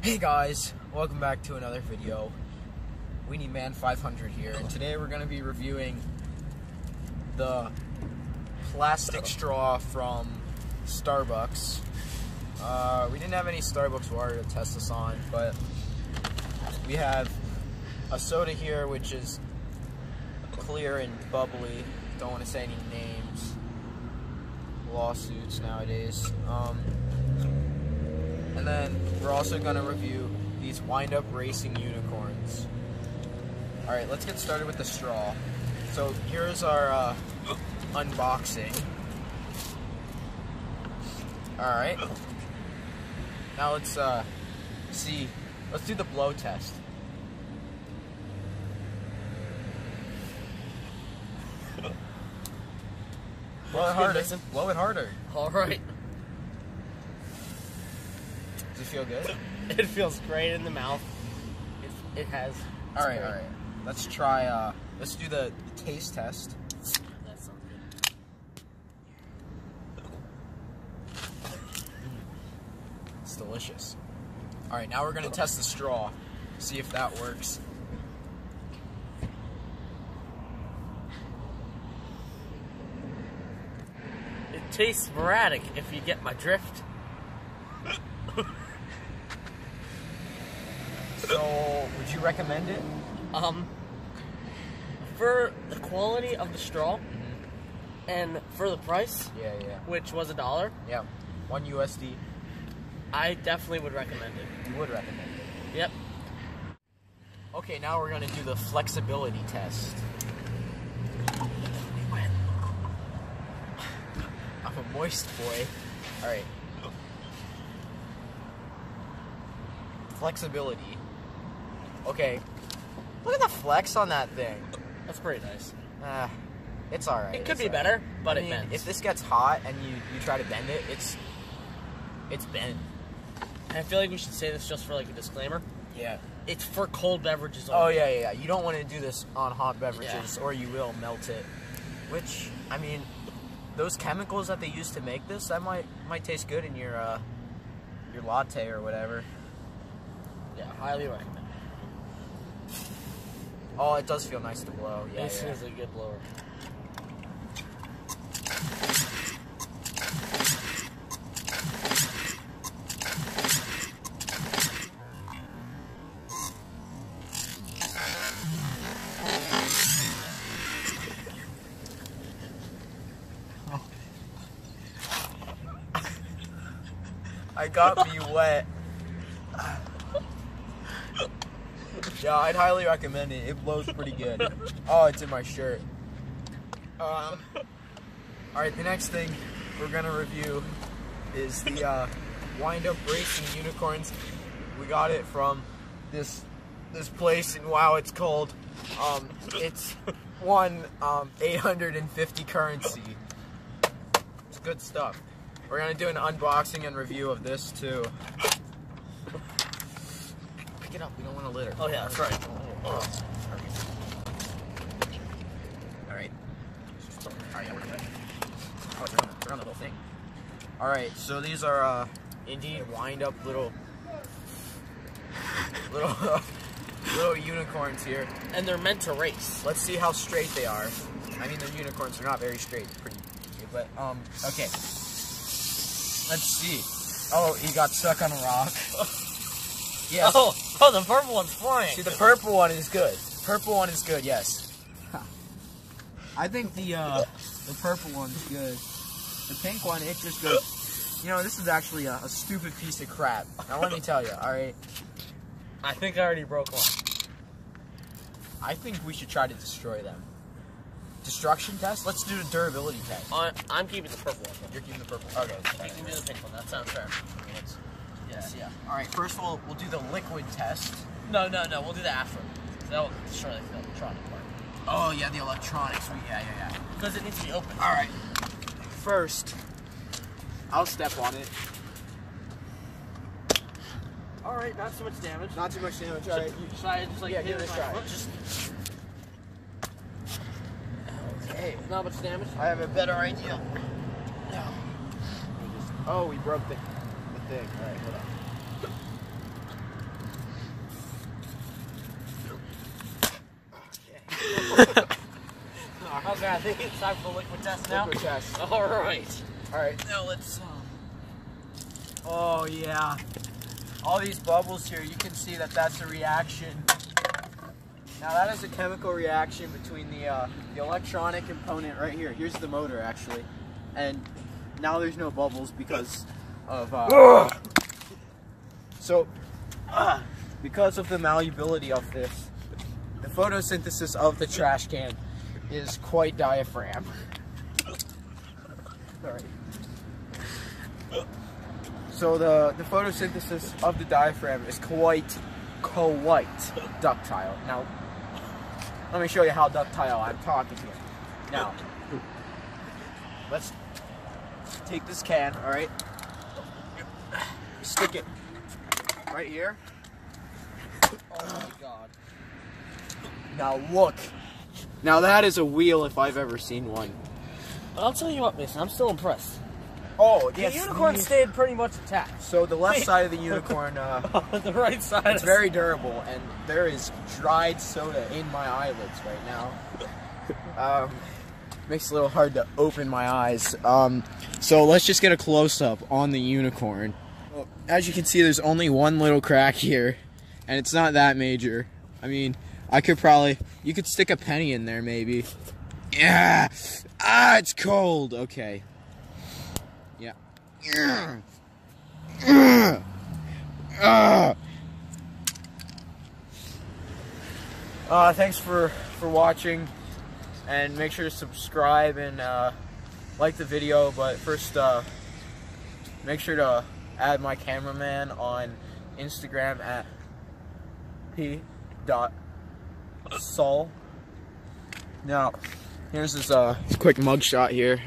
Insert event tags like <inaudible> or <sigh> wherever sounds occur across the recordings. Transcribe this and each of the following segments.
Hey guys, welcome back to another video. Weeney Man 500 here, and today we're going to be reviewing the plastic straw from Starbucks. Uh, we didn't have any Starbucks water to test this on, but we have a soda here which is clear and bubbly. Don't want to say any names. Lawsuits nowadays. Um, and then we're also going to review these wind up racing unicorns. Alright, let's get started with the straw. So here's our uh, unboxing. Alright. Now let's uh, see. Let's do the blow test. <laughs> Blow it harder. Blow it harder. All right. Does it feel good? <laughs> It feels great in the mouth. It, it has. All right, all right. Let's try. Uh, let's do the, the taste test. That sounds good. It's delicious. All right, now we're gonna test the straw, see if that works. It tastes sporadic if you get my drift. So, would you recommend it? Um, for the quality of the straw Mm-hmm. and for the price, Yeah, yeah, which was a dollar, yeah. One USD. I definitely would recommend it. You would recommend it. Yep. Okay, now we're gonna do the flexibility test. I'm a moist boy. All right. Flexibility. Okay. Look at the flex on that thing. That's pretty nice. Ah, it's all right. It could it's be right. better, but I it mean, bends. if this gets hot and you you try to bend it, it's it's bent. I feel like we should say this just for like a disclaimer. Yeah. It's for cold beverages Oh yeah, yeah, yeah. You don't want to do this on hot beverages, or you will melt it. Which I mean, those chemicals that they use to make this, that might might taste good in your uh, your latte or whatever. Yeah, highly recommend. Oh, it does feel nice to blow. Yeah, Mason yeah. is a good blower. I got me wet. <laughs> Yeah, I'd highly recommend it. It blows pretty good. Oh, it's in my shirt. Um. All right, the next thing we're gonna review is the uh, wind up racing unicorns. We got it from this this place, and wow, it's cold. Um, it's one um, 850 currency. It's good stuff. We're gonna do an unboxing and review of this too. Pick it up. We don't want to litter. Oh yeah, that's right. Oh, All right. Oh, yeah, we're good. Oh, turn on, turn on the little thing. All right, so these are uh, indeed wind-up little, <laughs> little, <laughs> little unicorns here. And they're meant to race. Let's see how straight they are. I mean, they're unicorns. They're not very straight. Pretty, but um, okay. Let's see. Oh, he got stuck on a rock. <laughs> yes. Oh, oh, the purple one's flying. See, the purple one is good. Purple one is good. Yes. I think the uh, the purple one's good. The pink one, it just goes. You know, this is actually a, a stupid piece of crap. Now let me tell you. All right. I think I already broke one. I think we should try to destroy them. Destruction test. Let's do the durability test. I, I'm keeping the purple one. You're keeping the purple. one. Okay. You can do the pink one. That sounds fair. Let's- Yeah. Yeah. All right. First, we'll we'll do the liquid test. No, no, no. We'll do that after. That will destroy the electronic part. Oh yeah, the electronics. We, yeah, yeah, yeah. Because it needs to be open. All right. First, I'll step on it. All right, not too much damage. Not too much damage. Should, All right. should I just like Yeah, hit give it a try. foot? Just Okay. not much damage. I have a better idea. No. Oh, we broke the, the thing. All right, hold on. okay, <laughs> I think it's time for liquid test now. Liquid test. All right. All right. Now let's. Um... Oh yeah. All these bubbles here, you can see that that's a reaction. Now that is a chemical reaction between the uh, the electronic component right here. Here's the motor actually, and now there's no bubbles because of. Uh, so, uh, because of the malleability of this, the photosynthesis of the trash can is quite diaphragm. Sorry. So the, the photosynthesis of the diaphragm is quite, quite ductile. Now, let me show you how ductile I'm talking here. Now, let's take this can, all right? Stick it right here. Oh my god. Now look. Now that is a wheel if I've ever seen one. I'll tell you what, Mason. I'm still impressed. Oh, The unicorn stayed pretty much intact. So the left Wait. side of the unicorn, uh, <laughs> the right side. it's is- very durable, and there is dried soda in my eyelids right now. Um, makes it a little hard to open my eyes. Um, so let's just get a close up on the unicorn. As you can see, there's only one little crack here, and it's not that major. I mean, I could probably, you could stick a penny in there maybe. Yeah. Ah, it's cold. Okay. Yeah. Ah. Uh, thanks for for watching, and make sure to subscribe and uh, like the video. But first, uh, make sure to add my cameraman on Instagram at p dot sol. Now, here's this uh quick mug shot here.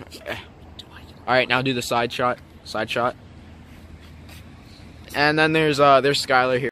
All right, now do the side shot. Side shot. And then there's uh there's Skylar here.